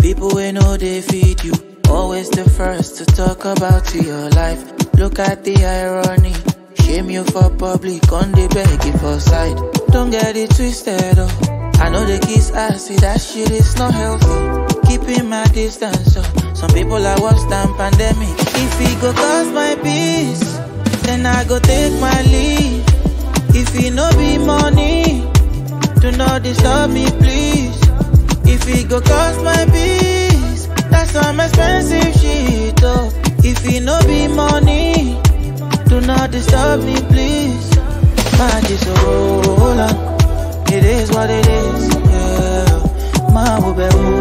People we know they feed you. Always the first to talk about your life. Look at the irony. Shame you for public, on the beg you for side. Don't get it twisted, oh. I know the kiss I see that shit is not healthy. Keeping my distance, oh. Some people are worse than pandemic. Go take my leave. If it no be money, do not disturb me, please. If it go cost my peace, that's some expensive shit, oh. If it no be money, do not disturb me, please. My on. It is what it is, yeah. My will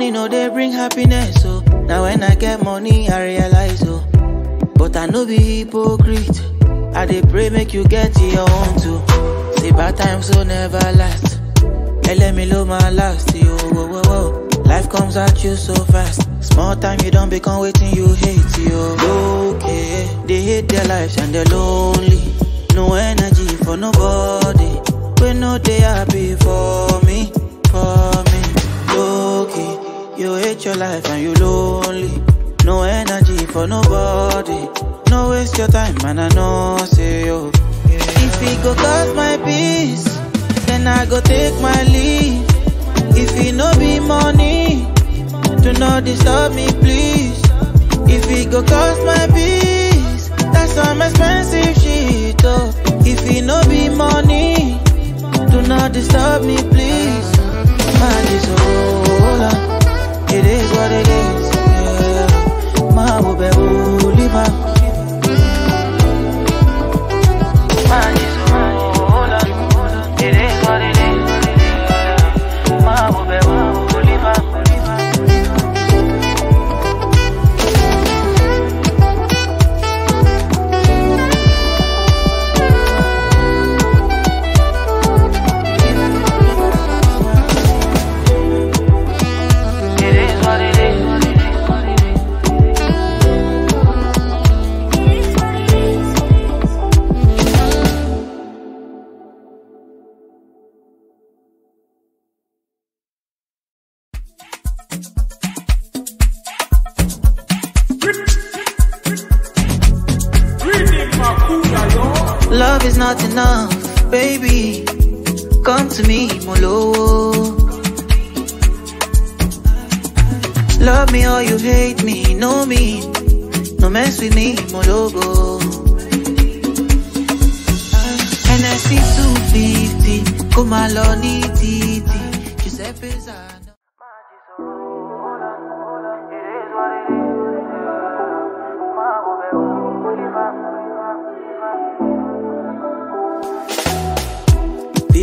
Money no they bring happiness, so now when I get money I realize, oh. But I no be hypocrite. I dey pray make you get your own too. See bad times will never last. Hey, let me low my last, yo. Whoa, whoa, whoa. Life comes at you so fast. Small time you don't become waiting you hate, yo. Okay, they hate their lives and they're lonely. No energy for nobody. We know they happy for me, you hate your life and you lonely. No energy for nobody. No waste your time, man. I know, say yo. If it go cost my peace, then I go take my leave. If it no be money, do not disturb me, please. If it go cost my peace, that's some expensive shit, oh. If it no be money, do not disturb me, please. Hold on. It is what it is, Love is not enough, baby. Come to me, Molo. Love me or you hate me, know me. No mess with me, Mologo. NSC 250, come along. Giuseppe's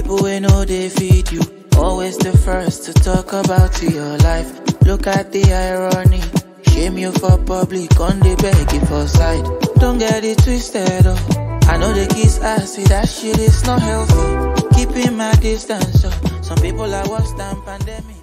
People we know they feed you. Always the first to talk about your life. Look at the irony. Shame you for public, on the beg you for side. Don't get it twisted, oh. I know the kiss see that shit is not healthy. Keeping my distance, oh. Some people are worse than pandemic.